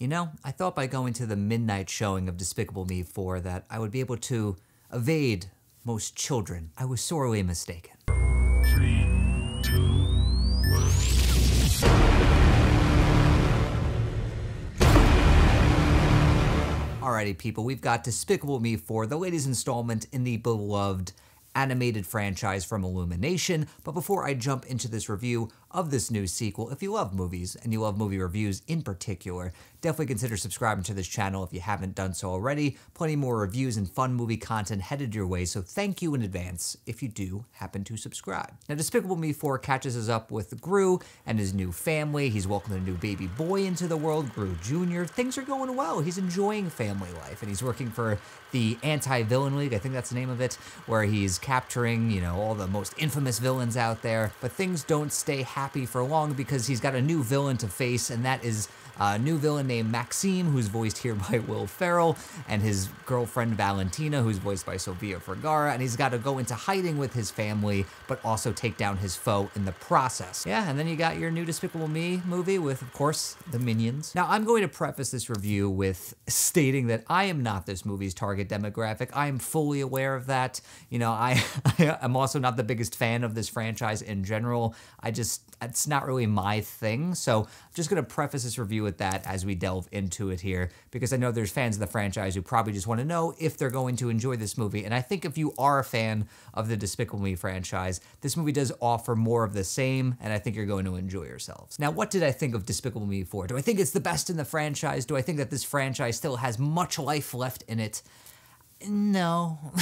You know, I thought by going to the midnight showing of Despicable Me 4 that I would be able to evade most children. I was sorely mistaken. Three, two, one. Alrighty, people, we've got Despicable Me 4, the latest installment in the beloved animated franchise from Illumination. But before I jump into this review of this new sequel, if you love movies and you love movie reviews in particular, definitely consider subscribing to this channel if you haven't done so already. Plenty more reviews and fun movie content headed your way, so thank you in advance if you do happen to subscribe. Now, Despicable Me 4 catches us up with Gru and his new family. He's welcoming a new baby boy into the world, Gru Jr. Things are going well. He's enjoying family life, and he's working for the Anti-Villain League, I think that's the name of it, where he's capturing, you know, all the most infamous villains out there. But things don't stay happy for long because he's got a new villain to face, and that is a new villain named Maxime, who's voiced here by Will Ferrell, and his girlfriend Valentina, who's voiced by Sofia Vergara, and he's got to go into hiding with his family, but also take down his foe in the process. Yeah, and then you got your new Despicable Me movie with, of course, the Minions. Now, I'm going to preface this review with stating that I am not this movie's target demographic. I am fully aware of that. You know, I, I am also not the biggest fan of this franchise in general. I just, it's not really my thing. So I'm just going to preface this review with that as we delve into it here, because I know there's fans of the franchise who probably just want to know if they're going to enjoy this movie. And I think if you are a fan of the Despicable Me franchise, this movie does offer more of the same, and I think you're going to enjoy yourselves. Now, what did I think of Despicable Me 4? Do I think it's the best in the franchise? Do I think that this franchise still has much life left in it? No.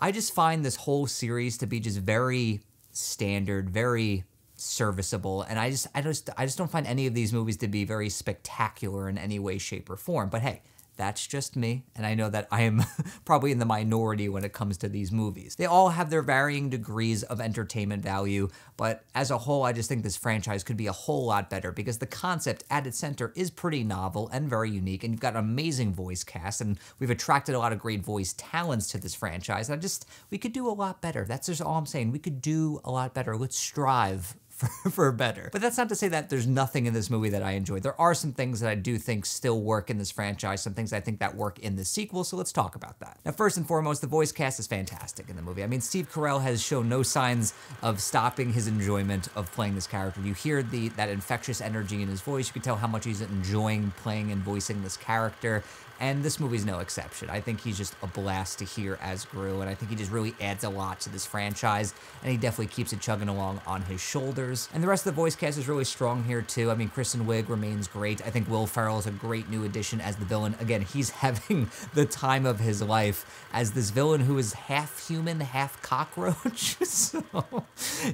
I just find this whole series to be just very standard, very serviceable, and I just I just I just don't find any of these movies to be very spectacular in any way, shape, or form. But hey, that's just me, and I know that I am probably in the minority when it comes to these movies. They all have their varying degrees of entertainment value, but as a whole, I just think this franchise could be a whole lot better because the concept at its center is pretty novel and very unique, and you've got an amazing voice cast, and we've attracted a lot of great voice talents to this franchise. I just, we could do a lot better. That's just all I'm saying. We could do a lot better. Let's strive for, for better. But that's not to say that there's nothing in this movie that I enjoyed. There are some things that I do think still work in this franchise, some things I think that work in the sequel, so let's talk about that. Now, first and foremost, the voice cast is fantastic in the movie. I mean, Steve Carell has shown no signs of stopping his enjoyment of playing this character. You hear the that infectious energy in his voice. You can tell how much he's enjoying playing and voicing this character. And this movie's no exception. I think he's just a blast to hear as Gru, and I think he just really adds a lot to this franchise, and he definitely keeps it chugging along on his shoulders. And the rest of the voice cast is really strong here too. I mean, Kristen Wiig remains great. I think Will Ferrell is a great new addition as the villain. Again, he's having the time of his life as this villain who is half human, half cockroach. so,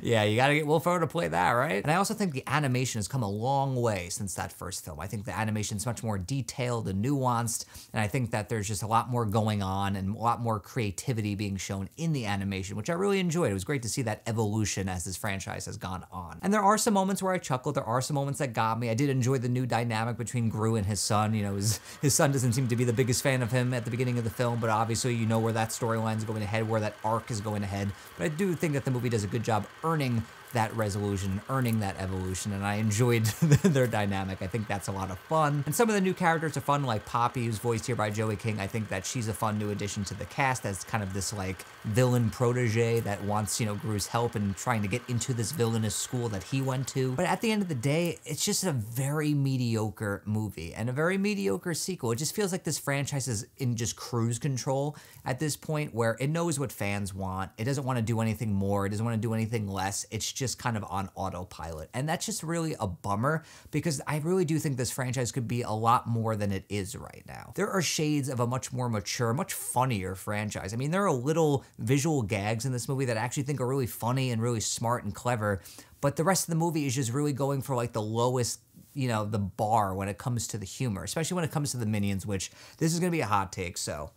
yeah, you gotta get Will Ferrell to play that, right? And I also think the animation has come a long way since that first film. I think the animation is much more detailed and nuanced. And I think that there's just a lot more going on and a lot more creativity being shown in the animation, which I really enjoyed. It was great to see that evolution as this franchise has gone on. And there are some moments where I chuckled. There are some moments that got me. I did enjoy the new dynamic between Gru and his son. You know, his, his son doesn't seem to be the biggest fan of him at the beginning of the film, but obviously you know where that storyline is going ahead, where that arc is going ahead. But I do think that the movie does a good job earning that resolution, earning that evolution, and I enjoyed their dynamic. I think that's a lot of fun. And some of the new characters are fun, like Poppy, who's voiced here by Joey King. I think that she's a fun new addition to the cast as kind of this like villain protege that wants, you know, Gru's help and trying to get into this villainous school that he went to. But at the end of the day, it's just a very mediocre movie and a very mediocre sequel. It just feels like this franchise is in just cruise control at this point where it knows what fans want. It doesn't want to do anything more. It doesn't want to do anything less. It's just kind of on autopilot. And that's just really a bummer because I really do think this franchise could be a lot more than it is right now. There are shades of a much more mature, much funnier franchise. I mean, there are little visual gags in this movie that I actually think are really funny and really smart and clever, but the rest of the movie is just really going for like the lowest you know, the bar when it comes to the humor, especially when it comes to the minions, which this is going to be a hot take, so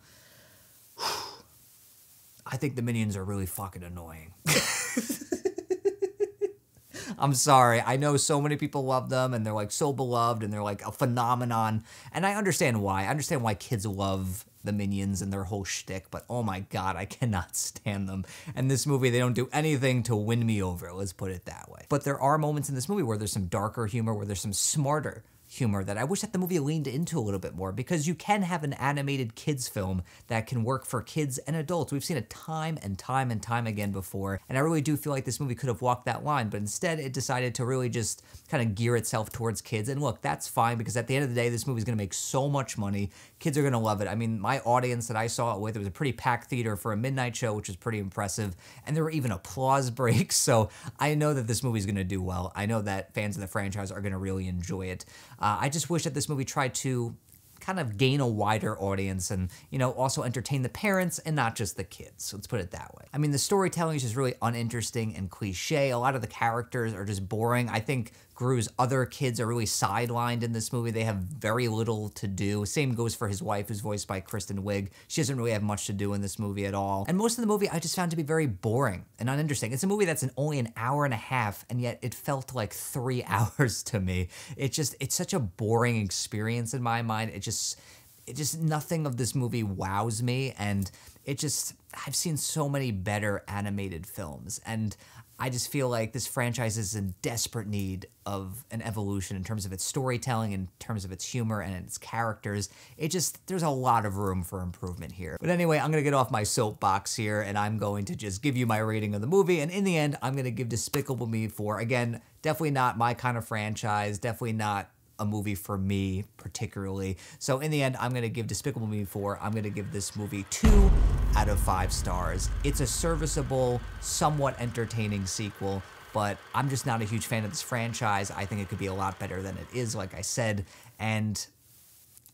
I think the minions are really fucking annoying. I'm sorry. I know so many people love them and they're like so beloved and they're like a phenomenon. And I understand why. I understand why kids love the minions and their whole shtick, but oh my god, I cannot stand them. And this movie, they don't do anything to win me over, let's put it that way. But there are moments in this movie where there's some darker humor, where there's some smarter humor that I wish that the movie leaned into a little bit more because you can have an animated kids film that can work for kids and adults. We've seen it time and time and time again before, and I really do feel like this movie could have walked that line, but instead it decided to really just kind of gear itself towards kids. And look, that's fine because at the end of the day, this movie's gonna make so much money. Kids are gonna love it. I mean, my audience that I saw it with, it was a pretty packed theater for a midnight show, which was pretty impressive, and there were even applause breaks. So I know that this movie's gonna do well. I know that fans of the franchise are gonna really enjoy it. Uh, I just wish that this movie tried to kind of gain a wider audience and, you know, also entertain the parents and not just the kids. Let's put it that way. I mean, the storytelling is just really uninteresting and cliche. A lot of the characters are just boring. I think Gru's other kids are really sidelined in this movie. They have very little to do. Same goes for his wife, who's voiced by Kristen Wiig. She doesn't really have much to do in this movie at all. And most of the movie I just found to be very boring and uninteresting. It's a movie that's an, only an hour and a half, and yet it felt like three hours to me. It just, it's such a boring experience in my mind. It just, it just nothing of this movie wows me and it just I've seen so many better animated films and I just feel like this franchise is in desperate need of an evolution in terms of its storytelling, in terms of its humor and its characters. It just, there's a lot of room for improvement here. But anyway, I'm gonna get off my soapbox here and I'm going to just give you my rating of the movie. And in the end, I'm gonna give Despicable Me 4, again, definitely not my kind of franchise, definitely not a movie for me particularly. So in the end, I'm gonna give Despicable Me 4, I'm gonna give this movie two out of five stars. It's a serviceable, somewhat entertaining sequel, but I'm just not a huge fan of this franchise. I think it could be a lot better than it is, like I said. And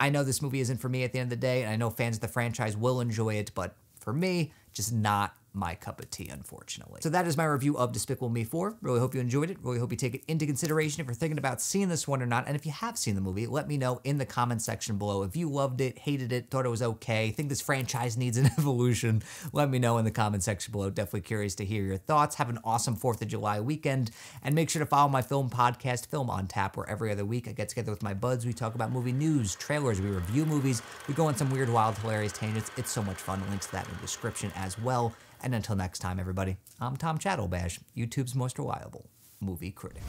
I know this movie isn't for me at the end of the day, and I know fans of the franchise will enjoy it, but for me, just not my cup of tea, unfortunately. So that is my review of Despicable Me 4. Really hope you enjoyed it. Really hope you take it into consideration if you're thinking about seeing this one or not. And if you have seen the movie, let me know in the comment section below. If you loved it, hated it, thought it was okay, think this franchise needs an evolution, let me know in the comment section below. Definitely curious to hear your thoughts. Have an awesome 4th of July weekend. And make sure to follow my film podcast, Film on Tap, where every other week I get together with my buds. We talk about movie news, trailers, we review movies, we go on some weird, wild, hilarious tangents. It's so much fun. Links to that in the description as well. And until next time, everybody, I'm Tom Chatalbash, YouTube's most reliable movie critic.